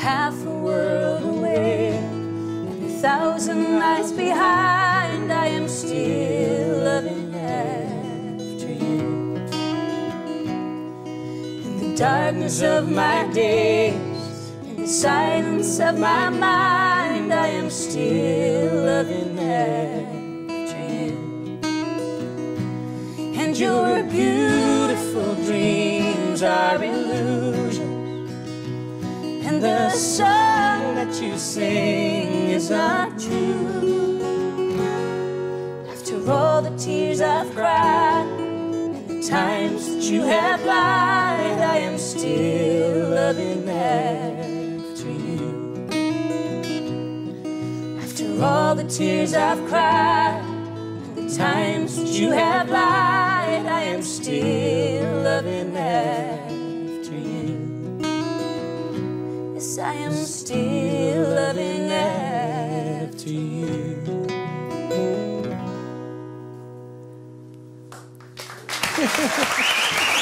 half a world away, and a thousand miles behind, I am still loving after you. In the darkness of my days, in the silence of my mind, I am still loving after you. And your beautiful dreams are illumined and the song that you sing is not true. After all the tears I've cried and the times that you have lied, I am still loving after you. After all the tears I've cried and the times that you have lied, I am still loving after I am still loving after you.